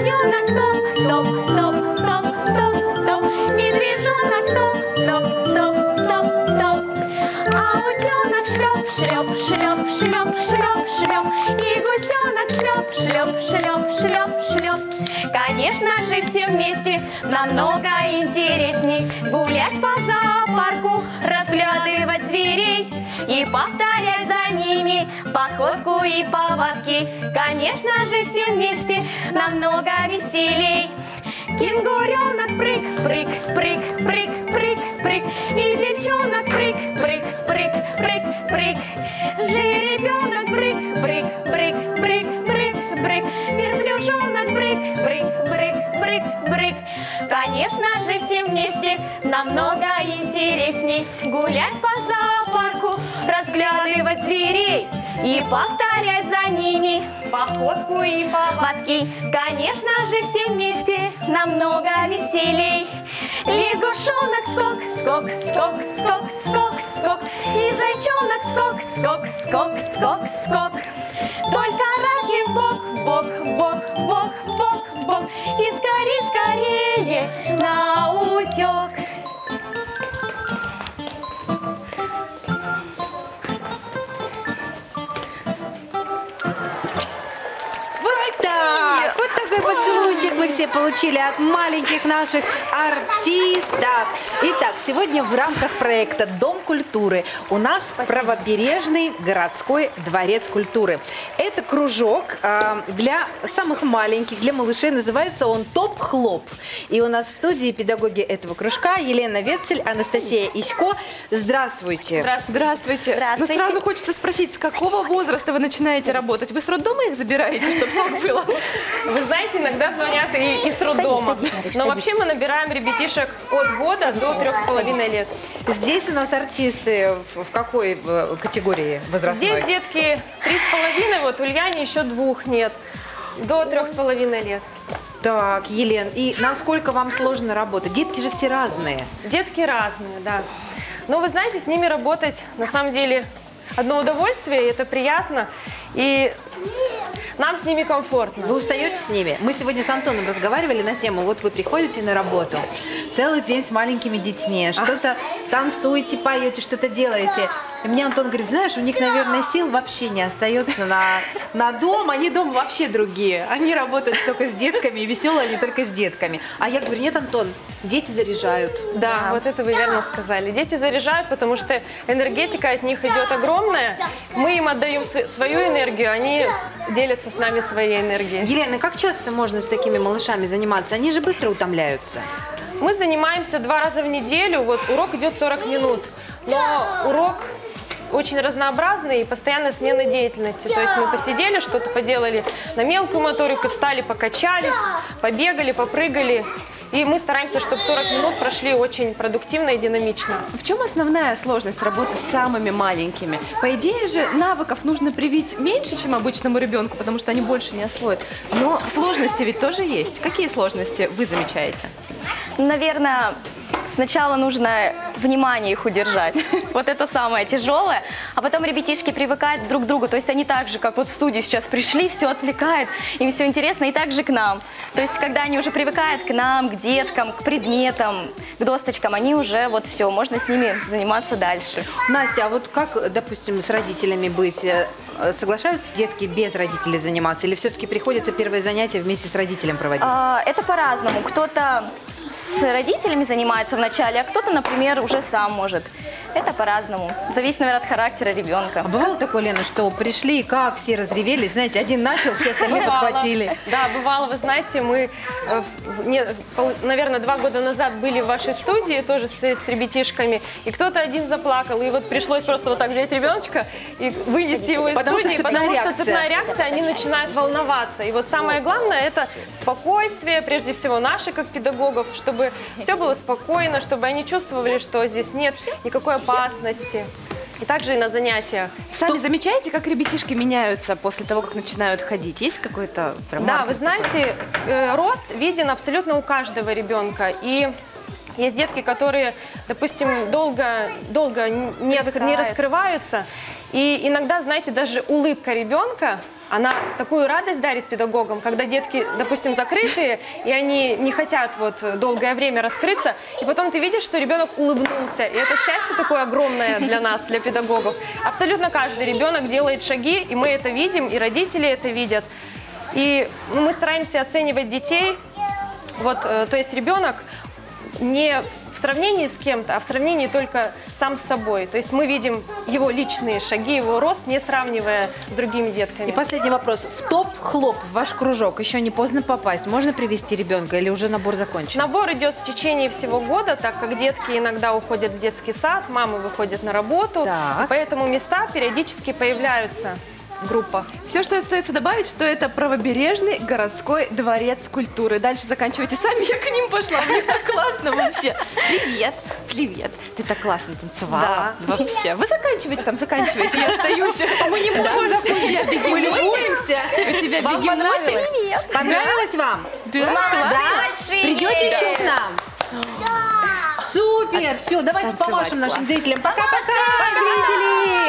Клоню на том, том, том, том, том, том, и движу на том, том. А утенок шлеп, шлеп, шлеп, шлеп, шлеп, шлеп, и гусенок шлеп, шлеп, шлеп, шлеп, шлеп. Конечно же все вместе намного интересней гулять по зоопарку, разглядывать зверей и повторять за походку и повадки Конечно же все вместе намного веселей Кенгуренок прыг, прыг, прыг, прыг, прыг, прыг И личонок прыг, прыг, прыг, прыг, прыг Жеребенок прыг, прыг, прыг, прыг, прыг, прыг Верблюжонок прыг, прыг, прыг, прыг, прыг Конечно же все вместе намного интересней Гулять по зоопарку, разглядывать зверей и повторять за ними походку и повадки. Конечно же, все вместе намного веселей. Лягушонок скок, скок, скок, скок, скок, скок. И зайчонок скок, скок, скок, скок, скок. Только раки в бок, в бок, в бок, в бок, в бок, в бок. И скорее, скорее на утек. Мы все получили от маленьких наших артистов. Итак, сегодня в рамках проекта «Дом культуры» у нас правобережный городской дворец культуры. Это кружок а, для самых маленьких, для малышей. Называется он «Топ-хлоп». И у нас в студии педагоги этого кружка Елена Ветцель, Анастасия Исько. Здравствуйте. Здравствуйте. Здравствуйте. Ну, сразу хочется спросить, с какого возраста вы начинаете работать? Вы с роддома их забираете, чтобы так было? Вы знаете, иногда звонят и из роддома. Но вообще мы набираем ребятишек от года до трех с половиной лет. Здесь у нас артисты в, в какой э, категории возрастной? Здесь детки три с половиной, вот Ульяне еще двух нет. До трех с половиной лет. Так, Елен, и насколько вам сложно работать? Детки же все разные. Детки разные, да. Но вы знаете, с ними работать на самом деле одно удовольствие, и это приятно. И нам с ними комфортно. Вы устаете с ними? Мы сегодня с Антоном разговаривали на тему, вот вы приходите на работу, целый день с маленькими детьми, что-то танцуете, поете, что-то делаете. И мне Антон говорит, знаешь, у них, наверное, сил вообще не остается на, на дом, они дома вообще другие. Они работают только с детками, и веселые они только с детками. А я говорю, нет, Антон, дети заряжают. Да, вот это вы верно сказали. Дети заряжают, потому что энергетика от них идет огромная. Мы им отдаем св- свою энергию, они делятся с нами своей энергией. Елена, как часто можно с такими малышами заниматься? Они же быстро утомляются. Мы занимаемся два раза в неделю, вот урок идет 40 минут, но урок очень разнообразный и постоянная смена деятельности. То есть мы посидели, что-то поделали на мелкую моторику, встали, покачались, побегали, попрыгали. И мы стараемся, чтобы 40 минут прошли очень продуктивно и динамично. В чем основная сложность работы с самыми маленькими? По идее же, навыков нужно привить меньше, чем обычному ребенку, потому что они больше не освоят. Но сложности ведь тоже есть. Какие сложности вы замечаете? Наверное, сначала нужно внимание их удержать. Вот это самое тяжелое. А потом ребятишки привыкают друг к другу. То есть они так же, как вот в студию сейчас пришли, все отвлекает, им все интересно, и так же к нам. То есть когда они уже привыкают к нам, к деткам, к предметам, к досточкам, они уже вот все, можно с ними заниматься дальше. Настя, а вот как, допустим, с родителями быть? Э, Соглашаются детки без родителей заниматься? Или все-таки приходится первое занятие вместе с родителем проводить? А, это по-разному. Кто-то с родителями занимается вначале, а кто-то, например, уже сам может. Это по-разному. Зависит, наверное, от характера ребенка. А бывало такое, Лена, что пришли и как все разревелись, знаете, один начал, все остальные Бывало. подхватили. Да, бывало, вы знаете, мы, э, не- пол- наверное, два года назад были в вашей студии тоже с, с ребятишками, и кто-то один заплакал, и вот пришлось просто вот так взять ребеночка и вынести его из Потому что студии, цепная потому что реакция. цепная реакция, они начинают волноваться. И вот самое главное это спокойствие, прежде всего наше как педагогов, чтобы все было спокойно, чтобы они чувствовали, что здесь нет никакой опасности. И также и на занятиях. Сами замечаете, как ребятишки меняются после того, как начинают ходить? Есть какой-то прям Да, вы знаете, с- э, рост виден абсолютно у каждого ребенка. И есть детки, которые, допустим, долго, долго не, не раскрываются. И иногда, знаете, даже улыбка ребенка, она такую радость дарит педагогам, когда детки, допустим, закрытые, и они не хотят вот долгое время раскрыться, и потом ты видишь, что ребенок улыбнулся, и это счастье такое огромное для нас, для педагогов. Абсолютно каждый ребенок делает шаги, и мы это видим, и родители это видят. И ну, мы стараемся оценивать детей Вот, э, то есть ребенок не сравнении с кем-то, а в сравнении только сам с собой. То есть мы видим его личные шаги, его рост, не сравнивая с другими детками. И последний вопрос. В топ-хлоп, в ваш кружок, еще не поздно попасть. Можно привести ребенка или уже набор закончен? Набор идет в течение всего года, так как детки иногда уходят в детский сад, мамы выходят на работу, Так. поэтому места периодически появляются группах. Все, что остается добавить, что это правобережный городской дворец культуры. Дальше заканчивайте сами, я к ним пошла. У них так классно вообще. Привет, привет. Ты так классно танцевала. Вообще. Вы заканчивайте там, заканчивайте, я остаюсь. Мы не можем закончить. У тебя Мы любуемся. У тебя бегемотик. понравилось? Понравилось вам? Да? большие. Придете еще к нам? Супер! Все, давайте помашем нашим классно. зрителям. Пока-пока, зрители!